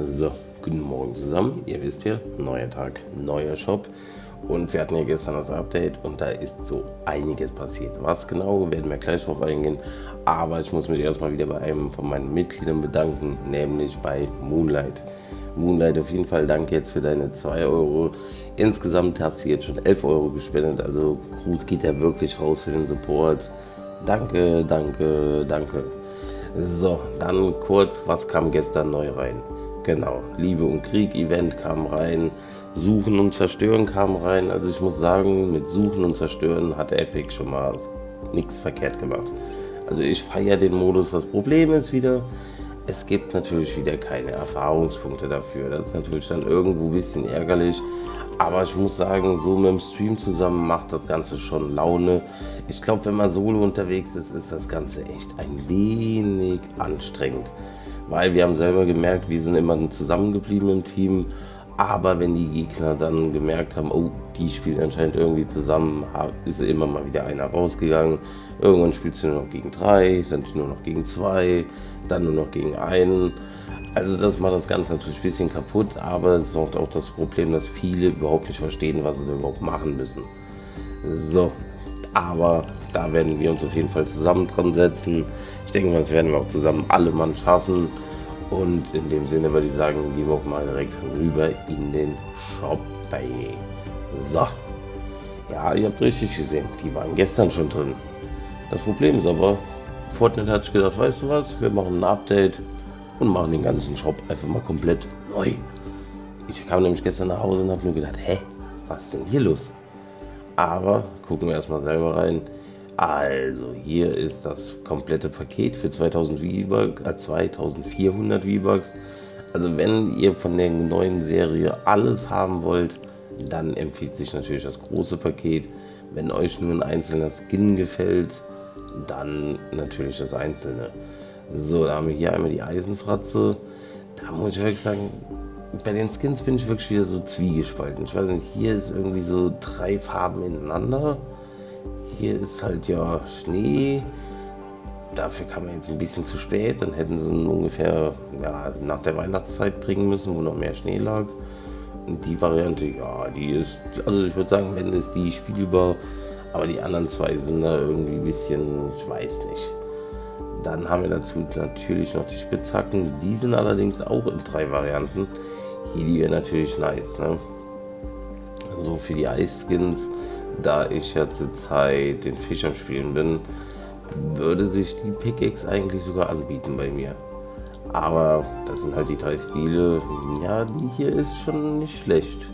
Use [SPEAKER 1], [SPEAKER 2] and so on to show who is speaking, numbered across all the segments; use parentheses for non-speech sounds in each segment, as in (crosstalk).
[SPEAKER 1] So, guten Morgen zusammen. Ihr wisst ja, neuer Tag, neuer Shop. Und wir hatten ja gestern das Update und da ist so einiges passiert. Was genau, werden wir gleich drauf eingehen. Aber ich muss mich erstmal wieder bei einem von meinen Mitgliedern bedanken, nämlich bei Moonlight. Moonlight, auf jeden Fall danke jetzt für deine 2 Euro. Insgesamt hast du jetzt schon 11 Euro gespendet. Also Gruß geht ja wirklich raus für den Support. Danke, danke, danke. So, dann kurz, was kam gestern neu rein? Genau, Liebe und Krieg Event kam rein, Suchen und Zerstören kam rein. Also ich muss sagen, mit Suchen und Zerstören hat Epic schon mal nichts verkehrt gemacht. Also ich feiere den Modus. Das Problem ist wieder, es gibt natürlich wieder keine Erfahrungspunkte dafür. Das ist natürlich dann irgendwo ein bisschen ärgerlich. Aber ich muss sagen, so mit dem Stream zusammen macht das Ganze schon Laune. Ich glaube, wenn man solo unterwegs ist, ist das Ganze echt ein wenig anstrengend weil wir haben selber gemerkt, wir sind immer zusammengeblieben im Team. Aber wenn die Gegner dann gemerkt haben, oh, die spielen anscheinend irgendwie zusammen, ist immer mal wieder einer rausgegangen. Irgendwann spielst du nur noch gegen drei, dann nur noch gegen zwei, dann nur noch gegen einen. Also das macht das Ganze natürlich ein bisschen kaputt, aber es ist auch das Problem, dass viele überhaupt nicht verstehen, was sie überhaupt machen müssen. So, aber da werden wir uns auf jeden Fall zusammen dran setzen. Ich denke mal, das werden wir auch zusammen alle Mann schaffen. Und in dem Sinne würde ich sagen, gehen wir auch mal direkt rüber in den Shop. So. Ja, ihr habt richtig gesehen, die waren gestern schon drin. Das Problem ist aber, Fortnite hat sich gedacht, weißt du was, wir machen ein Update und machen den ganzen Shop einfach mal komplett neu. Ich kam nämlich gestern nach Hause und habe mir gedacht, hä, was ist denn hier los? Aber gucken wir erstmal selber rein. Also, hier ist das komplette Paket für 2000 V-Bucks, äh, 2400 V-Bucks. Also, wenn ihr von der neuen Serie alles haben wollt, dann empfiehlt sich natürlich das große Paket. Wenn euch nur ein einzelner Skin gefällt, dann natürlich das einzelne. So, da haben wir hier einmal die Eisenfratze. Da muss ich wirklich sagen, bei den Skins bin ich wirklich wieder so zwiegespalten. Ich weiß nicht, hier ist irgendwie so drei Farben ineinander. Hier ist halt ja Schnee. Dafür kam man jetzt ein bisschen zu spät. Dann hätten sie ihn ungefähr ja, nach der Weihnachtszeit bringen müssen, wo noch mehr Schnee lag. Und die Variante, ja, die ist, also ich würde sagen, wenn ist die spielbar. Aber die anderen zwei sind da irgendwie ein bisschen, ich weiß nicht. Dann haben wir dazu natürlich noch die Spitzhacken. Die sind allerdings auch in drei Varianten. Hier die wäre natürlich nice. Ne? So für die Eiskins da ich ja zurzeit den Fisch am Spielen bin, würde sich die Pickaxe eigentlich sogar anbieten bei mir. Aber das sind halt die drei Stile. Ja, die hier ist schon nicht schlecht.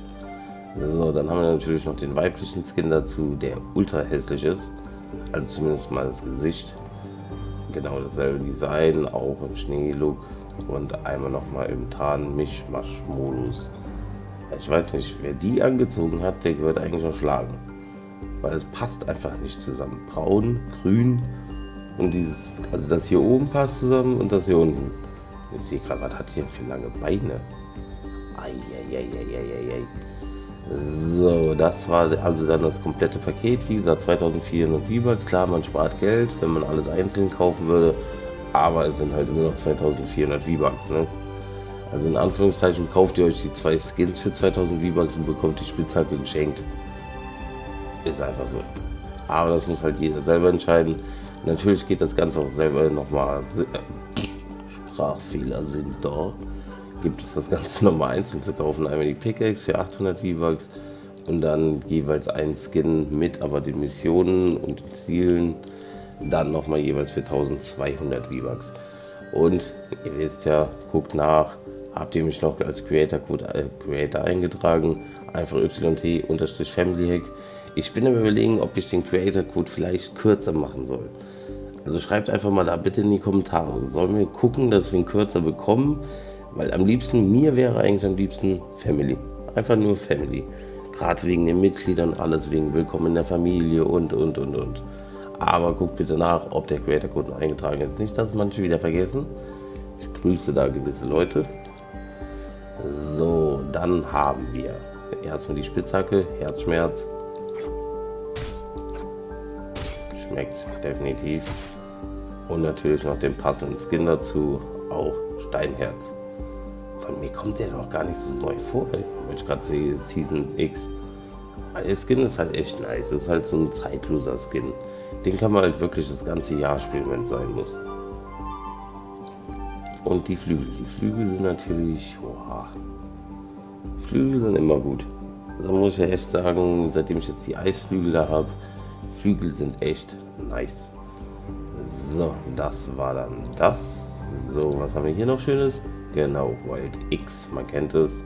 [SPEAKER 1] So, dann haben wir natürlich noch den weiblichen Skin dazu, der ultra hässlich ist. Also zumindest mal das Gesicht. Genau dasselbe Design, auch im Schneelook und einmal nochmal im Tarn-Mischmasch-Modus. Ich weiß nicht, wer die angezogen hat, der gehört eigentlich noch schlagen weil es passt einfach nicht zusammen. Braun, grün und dieses, also das hier oben passt zusammen und das hier unten. Ich sehe gerade, was hat hier für lange Beine? Eieieiei. So, das war also dann das komplette Paket. Wie gesagt, 2400 V-Bucks. Klar, man spart Geld, wenn man alles einzeln kaufen würde. Aber es sind halt immer noch 2400 V-Bucks. Ne? Also in Anführungszeichen kauft ihr euch die zwei Skins für 2000 V-Bucks und bekommt die Spitzhacke geschenkt. Ist einfach so. Aber das muss halt jeder selber entscheiden. Natürlich geht das Ganze auch selber nochmal. Sprachfehler sind da. Gibt es das Ganze (laughs) nochmal einzeln zu kaufen. Einmal die Pickaxe für 800 V-Bucks und dann jeweils ein Skin mit aber den Missionen und den Zielen. Dann nochmal jeweils für 1200 V-Bucks. Und ihr wisst ja, guckt nach, habt ihr mich noch als Creator äh, Creator eingetragen? Einfach YT-Family Hack. Ich bin am überlegen, ob ich den Creator Code vielleicht kürzer machen soll. Also schreibt einfach mal da bitte in die Kommentare. Sollen wir gucken, dass wir ihn kürzer bekommen? Weil am liebsten, mir wäre eigentlich am liebsten Family. Einfach nur Family. Gerade wegen den Mitgliedern alles, wegen Willkommen in der Familie und, und, und, und. Aber guckt bitte nach, ob der Creator Code eingetragen ist. Nicht, dass manche wieder vergessen. Ich grüße da gewisse Leute. So, dann haben wir erstmal die Spitzhacke, Herzschmerz, schmeckt definitiv. Und natürlich noch den passenden Skin dazu, auch Steinherz. Von mir kommt der noch gar nicht so neu vor, weil ich gerade sehe, Season X. Der Skin ist halt echt nice. Das ist halt so ein zeitloser Skin. Den kann man halt wirklich das ganze Jahr spielen, wenn es sein muss. Und die Flügel. Die Flügel sind natürlich. Oha. Flügel sind immer gut. Da muss ich ja echt sagen, seitdem ich jetzt die Eisflügel da habe, Flügel sind echt nice. So, das war dann das. So, was haben wir hier noch Schönes? Genau, Wild X, man kennt es.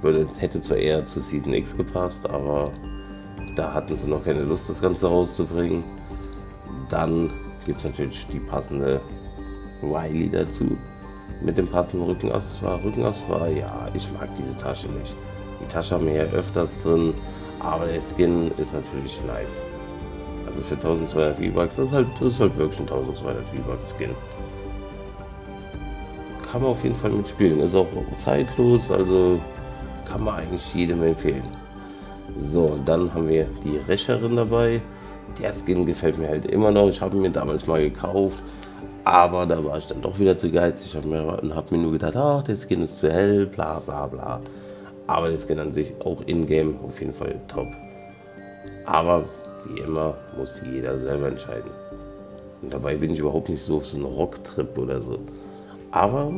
[SPEAKER 1] Würde, hätte zwar eher zu Season X gepasst, aber da hatten sie noch keine Lust, das Ganze rauszubringen. Dann gibt es natürlich die passende Riley dazu. Mit dem passenden Rückenaccessoire. Rückenaccessoire, ja, ich mag diese Tasche nicht. Die Tasche haben wir ja öfters drin, aber der Skin ist natürlich nice. Also für 1200 V-Bucks, das, halt, das ist halt wirklich ein 1200 V-Bucks Skin. Kann man auf jeden Fall mitspielen. Ist auch zeitlos, also kann man eigentlich jedem empfehlen. So, dann haben wir die Rächerin dabei. Der Skin gefällt mir halt immer noch. Ich habe ihn mir damals mal gekauft. Aber da war ich dann doch wieder zu geizig. Ich habe hab mir nur gedacht, ach, der Skin ist zu hell, bla bla bla. Aber der Skin an sich auch in-game auf jeden Fall top. Aber wie immer muss jeder selber entscheiden. Und dabei bin ich überhaupt nicht so auf so einen Rocktrip oder so. Aber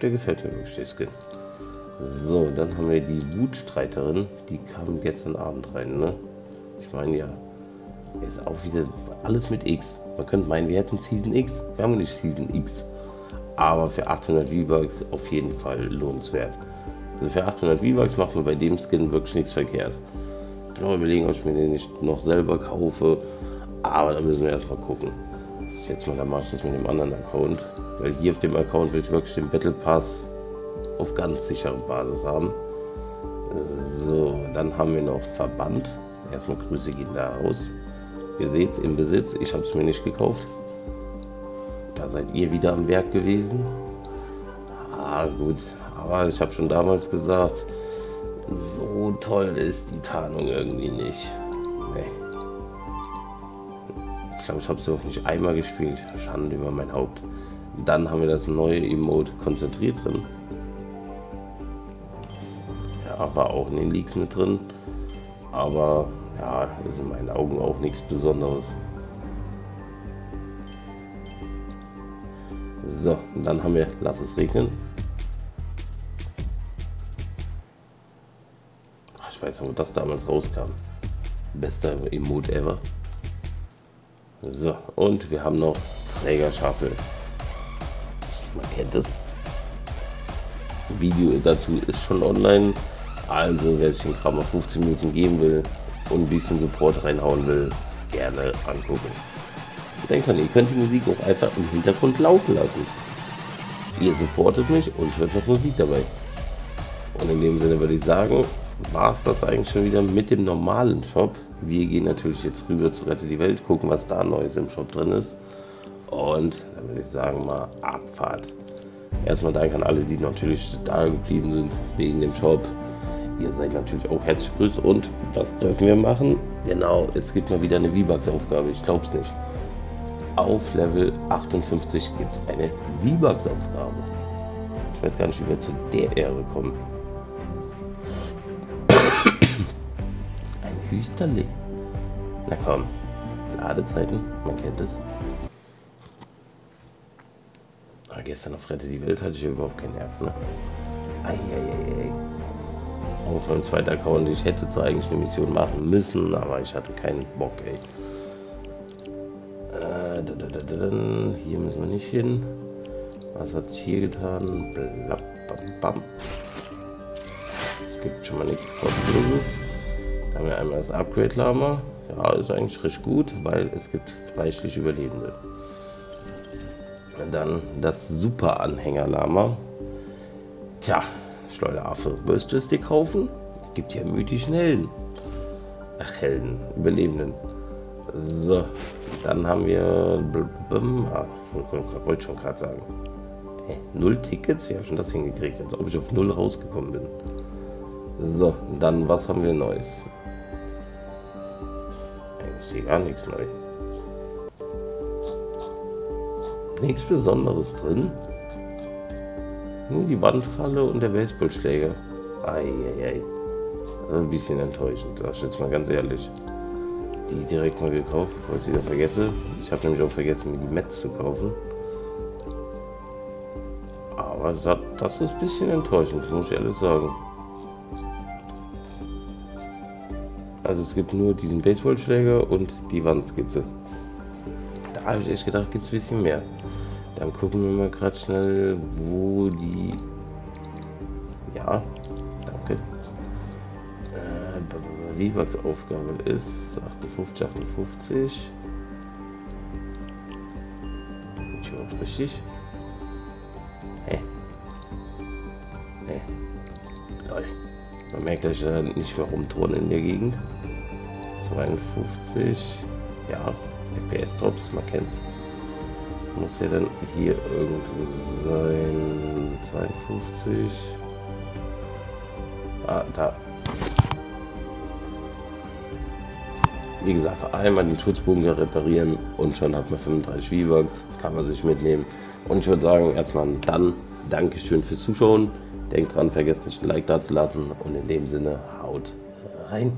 [SPEAKER 1] der gefällt mir wirklich, der Skin. So, dann haben wir die Wutstreiterin. Die kam gestern Abend rein, ne? Ich meine ja. Ist auch wieder alles mit X. Man könnte meinen, wir hätten Season X. Wir haben nicht Season X. Aber für 800 V-Bucks auf jeden Fall lohnenswert. Also für 800 V-Bucks machen wir bei dem Skin wirklich nichts verkehrt. Ich bin überlegen, ob ich mir den nicht noch selber kaufe. Aber da müssen wir erstmal gucken. Ich schätze mal, da mache ich das mit dem anderen Account. Weil hier auf dem Account will ich wirklich den Battle Pass auf ganz sicherer Basis haben. So, dann haben wir noch Verband. Erstmal Grüße gehen da raus. Ihr seht es im Besitz, ich habe es mir nicht gekauft. Da seid ihr wieder am Werk gewesen. Ah gut, aber ich habe schon damals gesagt, so toll ist die Tarnung irgendwie nicht. Nee. Ich glaube, ich habe es auch nicht einmal gespielt. Schande über mein Haupt. Dann haben wir das neue Emote konzentriert drin. Ja, war auch in den Leaks mit drin. Aber ja, ist in meinen Augen auch nichts Besonderes. So, dann haben wir Lass es regnen. ich weiß noch, wo das damals rauskam. Bester Emote ever. So, und wir haben noch Trägerschaffel. Man kennt es. Video dazu ist schon online. Also, wer sich den Kram auf 15 Minuten geben will, und ein bisschen Support reinhauen will, gerne angucken. Denkt dran, ihr könnt die Musik auch einfach im Hintergrund laufen lassen. Ihr supportet mich und hört noch Musik dabei. Und in dem Sinne würde ich sagen, war es das eigentlich schon wieder mit dem normalen Shop. Wir gehen natürlich jetzt rüber zu Rette die Welt, gucken, was da Neues im Shop drin ist. Und dann würde ich sagen mal Abfahrt. Erstmal danke an alle, die natürlich da geblieben sind wegen dem Shop. Ihr seid natürlich auch herzlich gegrüßt. Und was dürfen wir machen? Genau, es gibt mal wieder eine V-Bucks-Aufgabe. Ich glaube es nicht. Auf Level 58 gibt es eine V-Bucks-Aufgabe. Ich weiß gar nicht, wie wir zu der Ehre kommen. Ein Hüsterle. Na komm, Ladezeiten, man kennt es. Ah, gestern auf Rette die Welt hatte ich überhaupt keinen Nerv, ne? Eieiei auf meinem zweiten Account. Ich hätte zwar eigentlich eine Mission machen müssen, aber ich hatte keinen Bock, ey. Äh, da, da, da, hier müssen wir nicht hin. Was hat sich hier getan? Blapp, bam, bam. Es gibt schon mal nichts kostenloses. Da haben wir einmal das Upgrade Lama. Ja, ist eigentlich recht gut, weil es gibt reichlich Überlebende. Dann das Super Anhänger Lama. Tja, Schleuderaffe. Wirst du es dir kaufen? Gibt ja mythischen Helden. Ach, Helden, Überlebenden. So, dann haben wir. Ah, wollte schon gerade sagen. Hä, null Tickets? Wie habe schon das hingekriegt? Als ob ich auf null rausgekommen bin. So, dann was haben wir Neues? Ich sehe gar nichts neu. Nichts Besonderes drin. Nur die Wandfalle und der Baseballschläger. Eieiei. Also ein bisschen enttäuschend, sag ich jetzt mal ganz ehrlich. Die direkt mal gekauft, bevor ich sie wieder vergesse. Ich habe nämlich auch vergessen, mir die Mets zu kaufen. Aber das, das ist ein bisschen enttäuschend, muss ich ehrlich sagen. Also es gibt nur diesen Baseballschläger und die Wandskizze. Da habe ich echt gedacht, gibt es ein bisschen mehr. Dann gucken wir mal gerade schnell, wo die... Ja, danke. Äh, was Aufgabe ist. 58, 58. Bin ich überhaupt richtig? Hä? Nee. Lol. Man merkt, dass ich da nicht mehr rumturnen in der Gegend. 52. Ja, FPS-Drops, man kennt's. Muss ja dann hier irgendwo sein. 52. Ah, da. Wie gesagt, einmal den Schutzbogen reparieren und schon hat man 35 V-Bucks, kann man sich mitnehmen. Und ich würde sagen, erstmal dann Dankeschön fürs Zuschauen. Denkt dran, vergesst nicht ein Like da zu lassen und in dem Sinne haut rein.